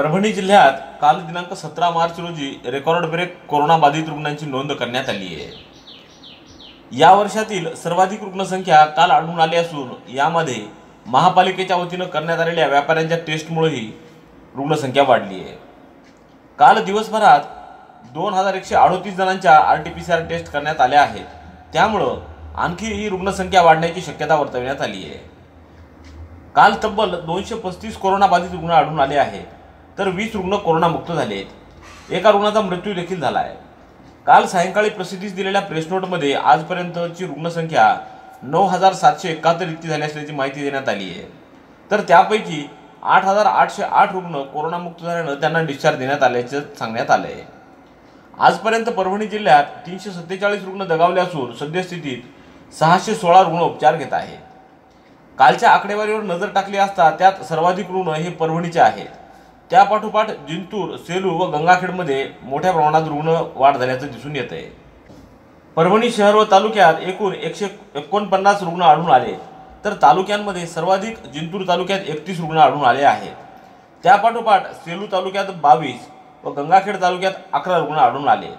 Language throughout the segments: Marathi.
परभणी जिल्ह्यात काल दिनांक सतरा मार्च रोजी रेकॉर्ड ब्रेक कोरोना बाधित रुग्णांची नोंद करण्यात आली आहे. या वर्षातील सर्वाधिक रुग्णसंख्या काल आढळून आली असून यामध्ये महापालिकेच्या वतीनं करण्यात आलेल्या व्यापाऱ्यांच्या टेस्टमुळेही रुग्णसंख्या वाढली आहे. काल दिवसभरात दोन हजार एकशे अडोतीस जणांच्या R T P C R test करण्यात आल्या आहेत. त्यामुळं आणखी ही रुग्णसंख्या वाढण्याची शक्यता वर्तवण्यात आली आहे. काल तब्बल दोनशे पस्तीस कोरोनाबाधित रुग्ण आढळून आले आहेत. तर वीस रुग्ण कोरोनामुक्त झाले आहेत. एका रुग्णाचा मृत्यू देखील झाला आहे. काल सायंकाळी प्रसिद्धीस दिलेल्या प्रेस नोटमध्ये आजपर्यंतची रुग्णसंख्या नऊ हजार सातशे एकाहत्तर इतकी झाली असल्याची माहिती देण्यात आली आहे. तर त्यापैकी आठ हजार आठशे आठ रुग्ण कोरोनामुक्त झाल्यानं त्यांना डिस्चार्ज देण्यात आल्याचं सांगण्यात आलं आहे आजपर्यंत परभणी जिल्ह्यात तीनशे सत्तेचाळीस रुग्ण दगावले असून सद्यस्थितीत सहाशे सोळा रुग्ण उपचार घेत आहेत. कालच्या आकडेवारीवर नजर टाकली असता त्यात सर्वाधिक रुग्ण हे परभणीचे आहेत. त्यापाठोपाठ जिंतूर सेलू व गंगाखेडमध्ये मोठ्या प्रमाणात रुग्ण वाढ झाल्याचं दिसून येत आहे परभणी शहर व तालुक्यात एकूण एकशे एकोणपन्नास रुग्ण आढळून आले. तर तालुक्यांमध्ये सर्वाधिक जिंतूर तालुक्यात एकतीस रुग्ण आढळून आले आहेत. त्यापाठोपाठ सेलू तालुक्यात बावीस व गंगाखेड तालुक्यात अकरा रुग्ण आढळून आले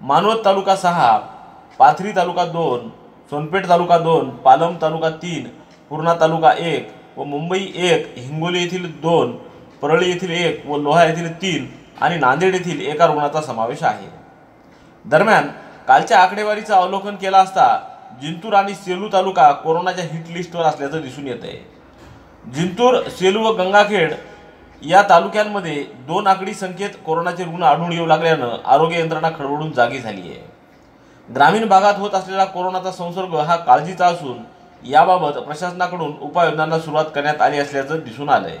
मानवत तालुका सहा पाथरी तालुका दोन सोनपेठ तालुका दोन पालम तालुका तीन पूर्णा तालुका एक व मुंबई एक हिंगोली येथील दोन परळी येथील एक व लोहा येथील तीन आणि नांदेड येथील एका रुग्णाचा समावेश आहे. दरम्यान कालच्या आकडेवारीचं अवलोकन केलं असता जिंतूर आणि सेलू तालुका कोरोनाच्या हिट लिस्टवर असल्याचं दिसून येत आहे जिंतूर सेलू व गंगाखेड या तालुक्यांमध्ये दोन आकडी संख्येत कोरोनाचे रुग्ण आढळून येऊ लागल्यानं आरोग्य यंत्रणा खडबडून जागी झाली आहे. ग्रामीण भागात होत असलेला कोरोनाचा संसर्ग हा काळजीचा असून याबाबत प्रशासनाकडून उपाययोजनांना सुरुवात करण्यात आली असल्याचं दिसून आलं आहे